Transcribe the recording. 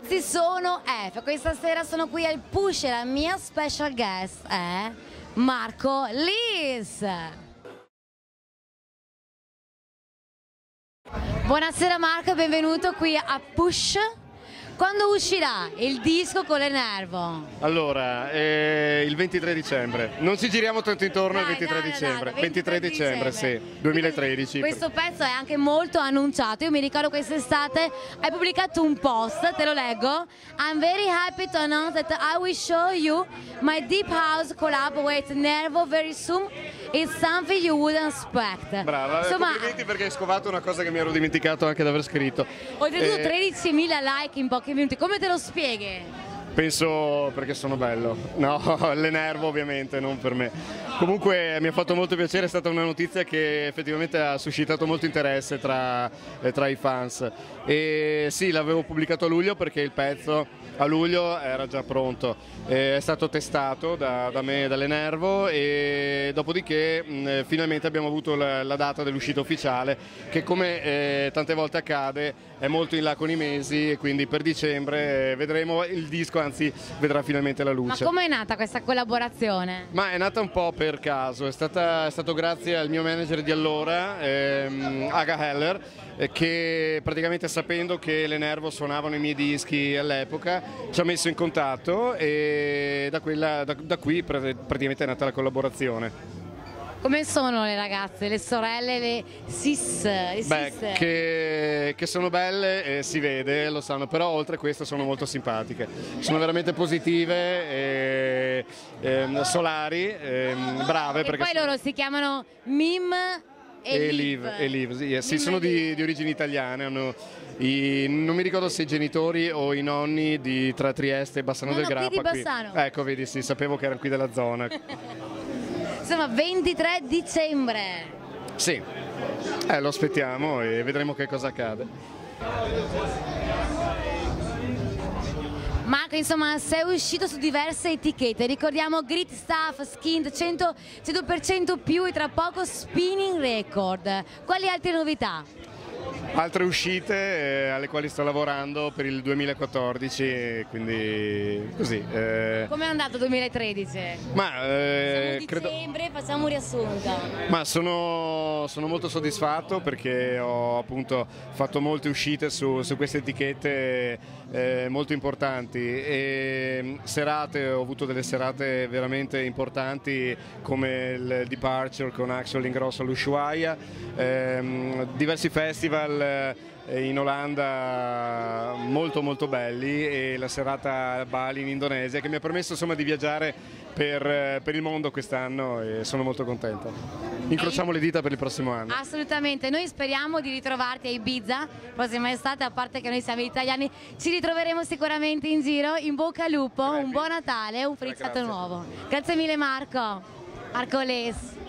ragazzi sono F, questa sera sono qui al Push e la mia special guest è Marco Lis. Buonasera Marco, benvenuto qui a Push. Quando uscirà il disco con l'Enervo? Allora, eh, il 23 dicembre. Non ci giriamo tanto intorno al 23 dai, dicembre. dai, 23 dicembre, sì, 2013. Questo pezzo è anche molto annunciato. Io mi ricordo quest'estate hai pubblicato un post, te lo leggo. I'm very happy to announce that I will show you my deep house collab with Nervo very soon. It's something you wouldn't expect. Brava, Insomma, complimenti perché hai scovato una cosa che mi ero dimenticato anche di aver scritto. oltretutto Eh, 13.000 like in pochi minuti. Come te lo spieghi? Penso perché sono bello. No, l'enervo ovviamente, non per me. Comunque mi ha fatto molto piacere, è stata una notizia che effettivamente ha suscitato molto interesse tra, eh, tra i fans. E sì, l'avevo pubblicato a luglio perché il pezzo a luglio era già pronto. Eh, è stato testato da, da me e dall'Enervo e dopodiché mh, finalmente abbiamo avuto la, la data dell'uscita ufficiale che come eh, tante volte accade è molto in là con i mesi e quindi per dicembre eh, vedremo il disco, anzi vedrà finalmente la Ma luce. come è nata questa collaborazione? Ma è nata un po' per caso, è, stata- è stato grazie al mio manager di allora, ehm, Aga Heller, eh, che praticamente sapendo che le Nervo suonavano i miei dischi all'epoca ci ha messo in contatto e da, quella- da- da qui pr- praticamente è nata la collaborazione. Come sono le ragazze, le sorelle, le sis? Le Beh, sis? che, che sono belle eh, si vede, lo sanno, però oltre a questo sono molto simpatiche. Sono veramente positive, e, ehm, solari, ehm, brave. E perché poi sono- loro si chiamano Mim e, e Liv. Liv, e Liv, sì, eh, sì, sono di, di origini italiane, hanno i- non mi ricordo se i genitori o i nonni di tra Trieste e Bassano No, del no, qui Grappa. di Bassano. Ecco, vedi, sì, sapevo che erano qui della zona. Insomma, 23 dicembre. sì, eh, lo aspettiamo e vedremo che cosa accade. Marco, insomma, sei uscito su diverse etichette. Ricordiamo Grit Stuff, Skin 100, 100% più e tra poco Spinning Record. Quali altre novità? Altre uscite eh, alle quali sto lavorando per il 2014, e quindi così. eh, Come è andato il 2013? ma eh, Siamo credo... dicembre, facciamo un riassunto. Ma sono, sono molto soddisfatto perché ho appunto fatto molte uscite su, su queste etichette eh, molto importanti e mm, serate, ho avuto delle serate veramente importanti come il Departure con Axel Ingrosso all'Ushuaia, ehm, diversi festival eh, in Olanda molto molto belli e la serata a Bali in Indonesia che mi ha permesso insomma di viaggiare per, eh, per il mondo quest'anno e sono molto contento. Incrociamo le dita per il prossimo anno. Assolutamente, noi speriamo di ritrovarti a Ibiza prossima estate, a parte che noi siamo italiani, ci ritroveremo sicuramente in giro, in bocca al lupo, un buon Natale, un Grazie. nuovo. Grazie mille Marco, Marco Les.